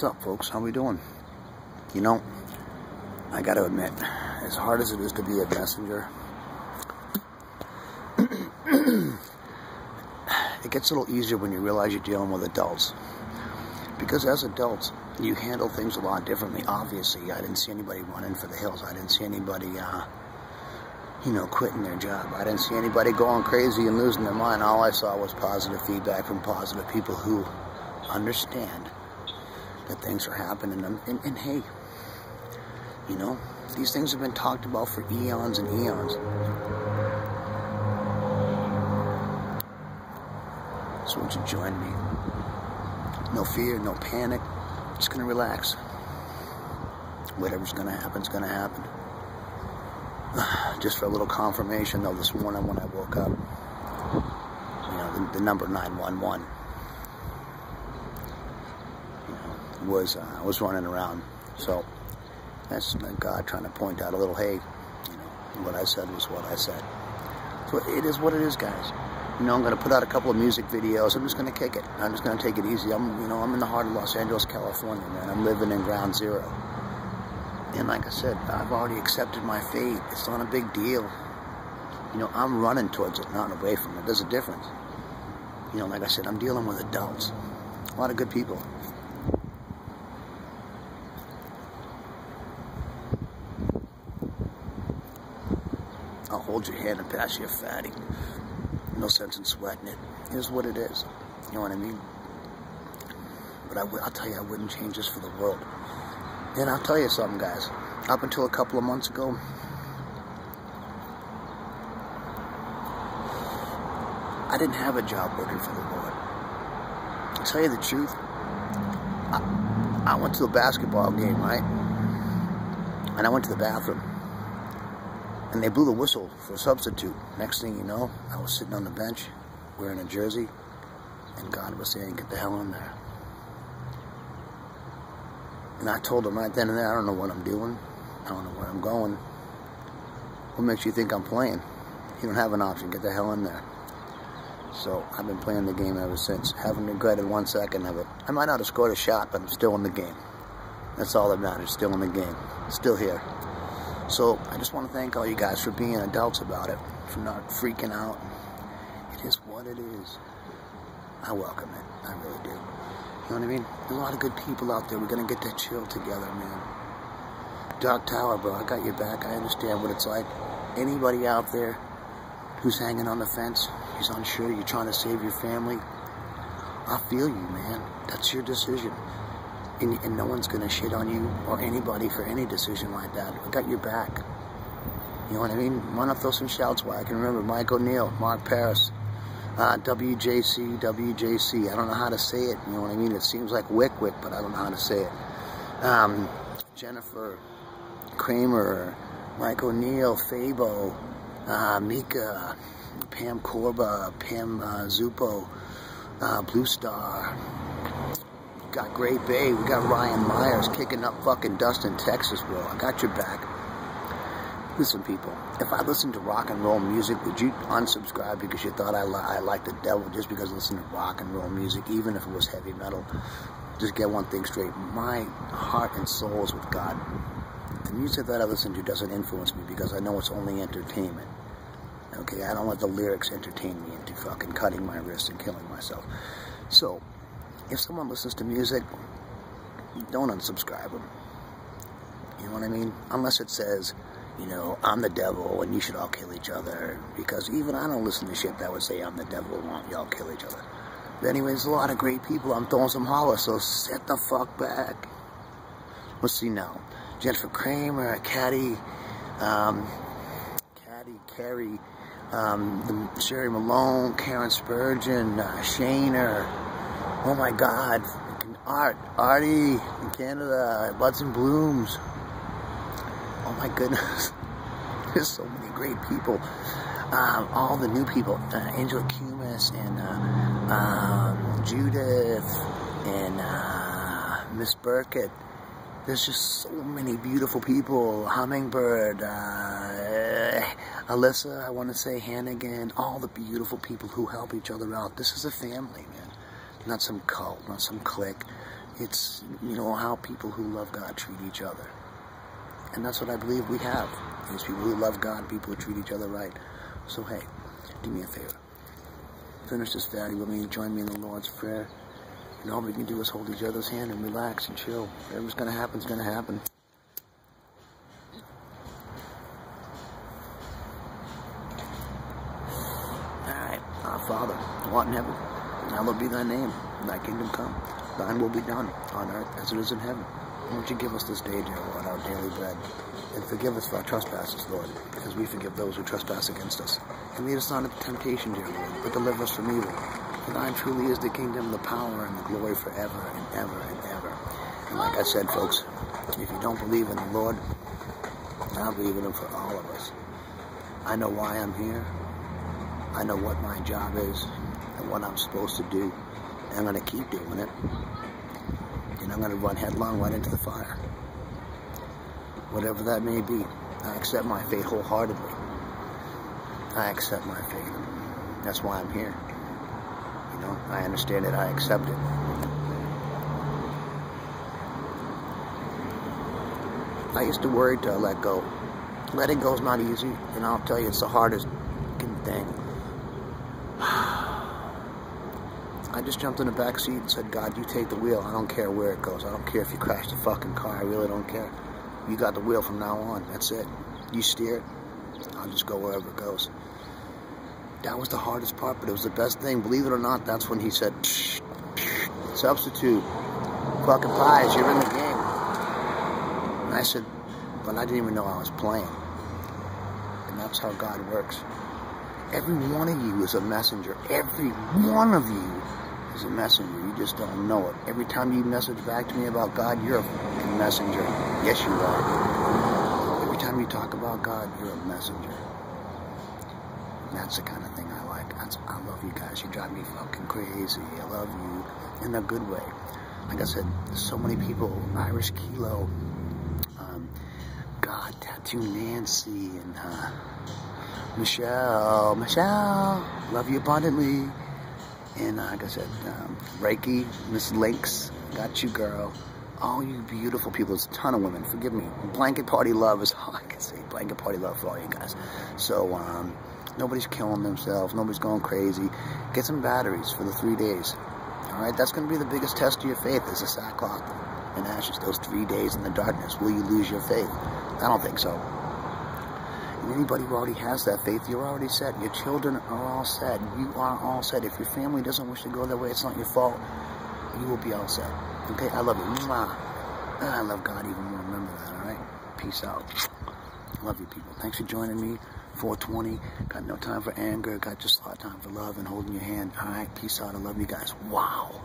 What's up, folks? How we doing? You know, I got to admit, as hard as it is to be a messenger, it gets a little easier when you realize you're dealing with adults. Because as adults, you handle things a lot differently. Obviously, I didn't see anybody running for the hills. I didn't see anybody, uh, you know, quitting their job. I didn't see anybody going crazy and losing their mind. All I saw was positive feedback from positive people who understand that things are happening. And, and, and hey, you know, these things have been talked about for eons and eons. So won't you join me? No fear, no panic. Just gonna relax. Whatever's gonna happen is gonna happen. Just for a little confirmation, though, this morning when I woke up, you know, the, the number 911 you know, was uh, was running around. So that's God trying to point out a little, hey, you know, what I said was what I said. So it is what it is, guys. You know, I'm going to put out a couple of music videos. I'm just going to kick it. I'm just going to take it easy. I'm, you know, I'm in the heart of Los Angeles, California, man. I'm living in ground zero. And like I said, I've already accepted my fate. It's not a big deal. You know, I'm running towards it, not away from it. There's a difference. You know, like I said, I'm dealing with adults. A lot of good people. Hold your hand and pass you a fatty. No sense in sweating it. It is what it is. You know what I mean? But I w- I'll tell you, I wouldn't change this for the world. And I'll tell you something, guys. Up until a couple of months ago, I didn't have a job working for the Lord. To tell you the truth, I, I went to a basketball game, right? And I went to the bathroom. And they blew the whistle for a substitute. Next thing you know, I was sitting on the bench wearing a jersey, and God was saying, Get the hell in there. And I told him right then and there, I don't know what I'm doing. I don't know where I'm going. What makes you think I'm playing? You don't have an option. Get the hell in there. So I've been playing the game ever since. Haven't regretted one second of it. I might not have scored a shot, but I'm still in the game. That's all that matters. Still in the game. Still here. So I just want to thank all you guys for being adults about it, for not freaking out. It is what it is. I welcome it. I really do. You know what I mean? There's a lot of good people out there. We're going to get to chill together, man. Dark Tower, bro, I got your back. I understand what it's like. Anybody out there who's hanging on the fence, who's unsure, you're trying to save your family, I feel you, man. That's your decision and, and no one's going to shit on you or anybody for any decision like that. I got your back. You know what I mean? Want to throw some shouts where I can remember Mike O'Neill, Mark Paris, uh, WJC, WJC. I don't know how to say it. You know what I mean? It seems like Wick Wick, but I don't know how to say it. Um, Jennifer Kramer, Mike O'Neill, Fabo, uh, Mika, Pam Corba, Pam uh, Zupo, uh, Blue Star, got Great Bay. We got Ryan Myers kicking up fucking dust in Texas, bro. I got your back. Listen, people, if I listened to rock and roll music, would you unsubscribe because you thought I, li I liked the devil just because I listened to rock and roll music, even if it was heavy metal? Just get one thing straight. My heart and soul is with God. The music that I listen to doesn't influence me because I know it's only entertainment. Okay, I don't let the lyrics entertain me into fucking cutting my wrists and killing myself. So, if someone listens to music, don't unsubscribe them. You know what I mean? Unless it says, you know, I'm the devil and you should all kill each other. Because even I don't listen to shit that would say I'm the devil and want y'all kill each other. But anyways, a lot of great people. I'm throwing some holler, so set the fuck back. Let's see now. Jennifer Kramer, Caddy, um, Caddy, Carrie, um, Sherry Malone, Karen Spurgeon, uh, Shaner, Oh my God, Art, Artie in Canada, Buds and Blooms. Oh my goodness, there's so many great people. Um, all the new people, uh, Angela Cumis and uh, um, Judith and uh, Miss Burkett. There's just so many beautiful people. Hummingbird, uh, Alyssa, I want to say Hannigan, all the beautiful people who help each other out. This is a family, man not some cult, not some clique. It's, you know, how people who love God treat each other. And that's what I believe we have. These people who love God, people who treat each other right. So, hey, do me a favor. Finish this Valley with me. and Join me in the Lord's Prayer. And all we can do is hold each other's hand and relax and chill. Whatever's going to happen is going to happen. Alright, our Father, who art in heaven, hallowed be thy name. Thy kingdom come. Thine will be done on earth as it is in heaven. Won't you give us this day, dear Lord, our daily bread, and forgive us for our trespasses, Lord, as we forgive those who trespass against us. And lead us not into temptation, dear Lord, but deliver us from evil. For thine truly is the kingdom, the power, and the glory forever and ever and ever. And like I said, folks, if you don't believe in the Lord, I believe in him for all of us. I know why I'm here. I know what my job is and what I'm supposed to do. And I'm going to keep doing it. And I'm going to run headlong right into the fire. Whatever that may be, I accept my fate wholeheartedly. I accept my fate. That's why I'm here. You know, I understand it. I accept it. I used to worry to let go. Letting go is not easy, and I'll tell you, it's the hardest thing. I just jumped in the back seat and said, God, you take the wheel. I don't care where it goes. I don't care if you crash the fucking car. I really don't care. You got the wheel from now on. That's it. You steer it. I'll just go wherever it goes. That was the hardest part, but it was the best thing. Believe it or not, that's when he said, psh, psh, substitute, fucking pies, you're in the game. And I said, but I didn't even know I was playing. And that's how God works. Every one of you is a messenger. Every one of you a messenger. You just don't know it. Every time you message back to me about God, you're a messenger. Yes, you are. Every time you talk about God, you're a messenger. And that's the kind of thing I like. That's, I love you guys. You drive me fucking crazy. I love you in a good way. Like I said, so many people, Irish Kilo, um, God, Tattoo Nancy, and uh, Michelle, Michelle, love you abundantly. And uh, like I said, um, Reiki, Miss Links, got you, girl. All you beautiful people. There's a ton of women. Forgive me. Blanket party love is all I can say. Blanket party love for all you guys. So, um, nobody's killing themselves. Nobody's going crazy. Get some batteries for the three days. All right, that's going to be the biggest test of your faith is the sackcloth and ashes. Those three days in the darkness. Will you lose your faith? I don't think so. Anybody who already has that faith, you're already set. Your children are all set. You are all set. If your family doesn't wish to go that way, it's not your fault. You will be all set. Okay? I love you. Mwah. Ah, I love God even more. Remember that, all right? Peace out. Love you, people. Thanks for joining me. 420. Got no time for anger. Got just a lot of time for love and holding your hand. All right? Peace out. I love you guys. Wow.